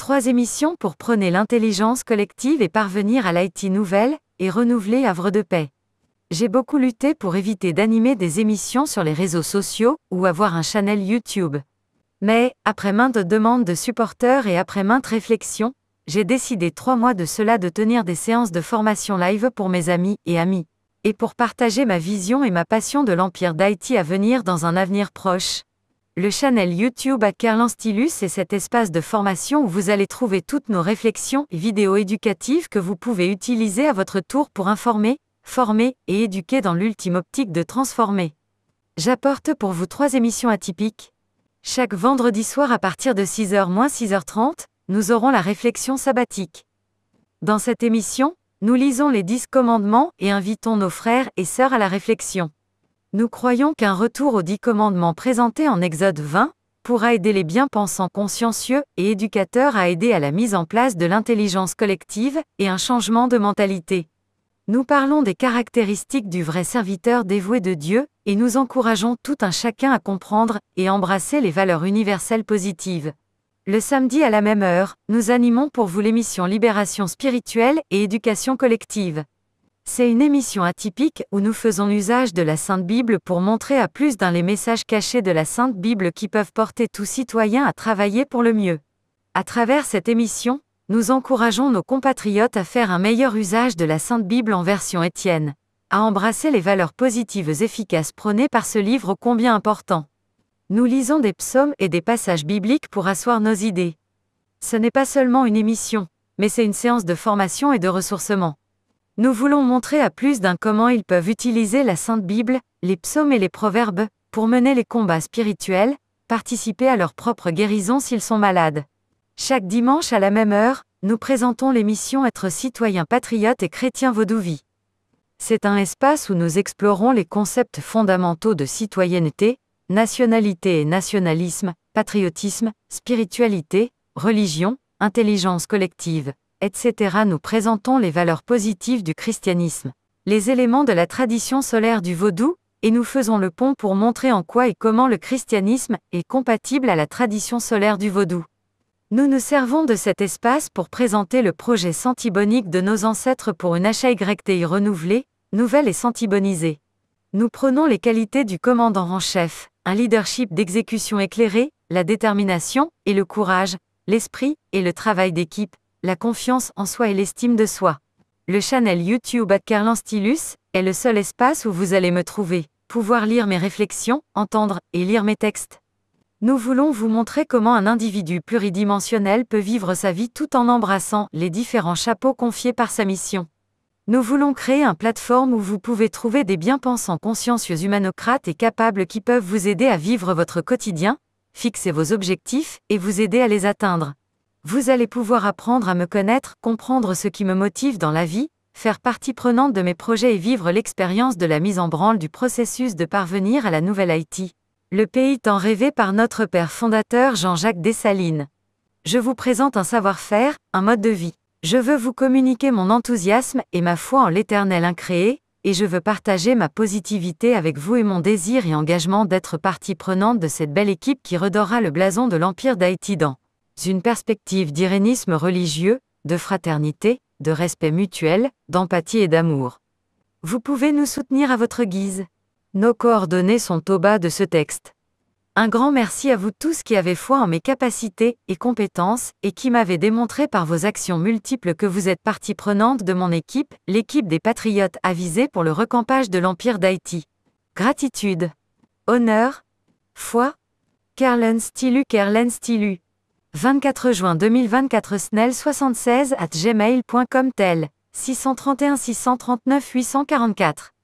Trois émissions pour prôner l'intelligence collective et parvenir à l'Haïti nouvelle et renouveler Havre de paix. J'ai beaucoup lutté pour éviter d'animer des émissions sur les réseaux sociaux ou avoir un channel YouTube. Mais, après maintes demandes de supporters et après maintes réflexions, j'ai décidé trois mois de cela de tenir des séances de formation live pour mes amis et amis, et pour partager ma vision et ma passion de l'Empire d'Haïti à venir dans un avenir proche. Le channel YouTube Kerlan Stylus est cet espace de formation où vous allez trouver toutes nos réflexions et vidéos éducatives que vous pouvez utiliser à votre tour pour informer, former et éduquer dans l'ultime optique de transformer. J'apporte pour vous trois émissions atypiques. Chaque vendredi soir à partir de 6h-6h30, nous aurons la réflexion sabbatique. Dans cette émission, nous lisons les dix commandements et invitons nos frères et sœurs à la réflexion. Nous croyons qu'un retour aux dix commandements présentés en Exode 20 pourra aider les bien-pensants consciencieux et éducateurs à aider à la mise en place de l'intelligence collective et un changement de mentalité. Nous parlons des caractéristiques du vrai serviteur dévoué de Dieu, et nous encourageons tout un chacun à comprendre et embrasser les valeurs universelles positives. Le samedi à la même heure, nous animons pour vous l'émission Libération spirituelle et éducation collective. C'est une émission atypique où nous faisons usage de la Sainte Bible pour montrer à plus d'un les messages cachés de la Sainte Bible qui peuvent porter tout citoyen à travailler pour le mieux. À travers cette émission, nous encourageons nos compatriotes à faire un meilleur usage de la Sainte Bible en version Étienne, à embrasser les valeurs positives efficaces prônées par ce livre combien important. Nous lisons des psaumes et des passages bibliques pour asseoir nos idées. Ce n'est pas seulement une émission, mais c'est une séance de formation et de ressourcement. Nous voulons montrer à plus d'un comment ils peuvent utiliser la Sainte Bible, les psaumes et les proverbes, pour mener les combats spirituels, participer à leur propre guérison s'ils sont malades. Chaque dimanche à la même heure, nous présentons l'émission Être citoyen patriote et chrétien vaudouvi. C'est un espace où nous explorons les concepts fondamentaux de citoyenneté, nationalité et nationalisme, patriotisme, spiritualité, religion, intelligence collective, etc. Nous présentons les valeurs positives du christianisme, les éléments de la tradition solaire du vaudou, et nous faisons le pont pour montrer en quoi et comment le christianisme est compatible à la tradition solaire du vaudou. Nous nous servons de cet espace pour présenter le projet santibonique de nos ancêtres pour une HYTI renouvelée, nouvelle et santibonisée. Nous prenons les qualités du commandant en chef, un leadership d'exécution éclairé, la détermination et le courage, l'esprit et le travail d'équipe, la confiance en soi et l'estime de soi. Le channel YouTube Carlan Stylus est le seul espace où vous allez me trouver, pouvoir lire mes réflexions, entendre et lire mes textes. Nous voulons vous montrer comment un individu pluridimensionnel peut vivre sa vie tout en embrassant les différents chapeaux confiés par sa mission. Nous voulons créer une plateforme où vous pouvez trouver des bien-pensants consciencieux humanocrates et capables qui peuvent vous aider à vivre votre quotidien, fixer vos objectifs et vous aider à les atteindre. Vous allez pouvoir apprendre à me connaître, comprendre ce qui me motive dans la vie, faire partie prenante de mes projets et vivre l'expérience de la mise en branle du processus de parvenir à la nouvelle Haïti. Le pays tant rêvé par notre père fondateur Jean-Jacques Dessalines. Je vous présente un savoir-faire, un mode de vie. Je veux vous communiquer mon enthousiasme et ma foi en l'éternel incréé, et je veux partager ma positivité avec vous et mon désir et engagement d'être partie prenante de cette belle équipe qui redora le blason de l'Empire d'Haïti dans une perspective d'irénisme religieux, de fraternité, de respect mutuel, d'empathie et d'amour. Vous pouvez nous soutenir à votre guise. Nos coordonnées sont au bas de ce texte. Un grand merci à vous tous qui avez foi en mes capacités et compétences et qui m'avez démontré par vos actions multiples que vous êtes partie prenante de mon équipe, l'équipe des patriotes avisés pour le recampage de l'Empire d'Haïti. Gratitude. Honneur. Foi. Kerlen Stilu Kerlen Stilu. 24 juin 2024 Snell 76 at gmail.com tel 631 639 844